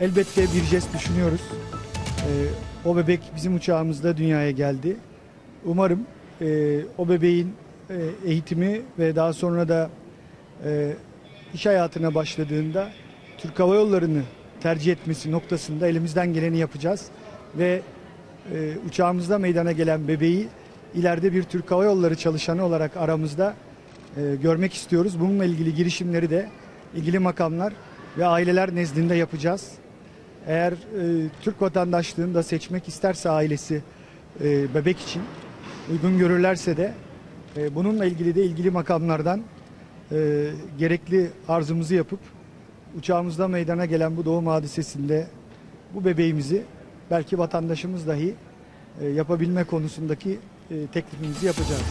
Elbette bir jest düşünüyoruz. Ee, o bebek bizim uçağımızda dünyaya geldi. Umarım e, o bebeğin e, eğitimi ve daha sonra da e, iş hayatına başladığında Türk Hava Yolları'nı tercih etmesi noktasında elimizden geleni yapacağız. Ve e, uçağımızda meydana gelen bebeği ileride bir Türk Hava Yolları çalışanı olarak aramızda e, görmek istiyoruz. Bununla ilgili girişimleri de ilgili makamlar ve aileler nezdinde yapacağız. Eğer e, Türk vatandaşlığını da seçmek isterse ailesi e, bebek için uygun görürlerse de e, bununla ilgili de ilgili makamlardan e, gerekli arzumuzu yapıp uçağımızda meydana gelen bu doğum hadisesinde bu bebeğimizi belki vatandaşımız dahi e, yapabilme konusundaki e, teklifimizi yapacağız.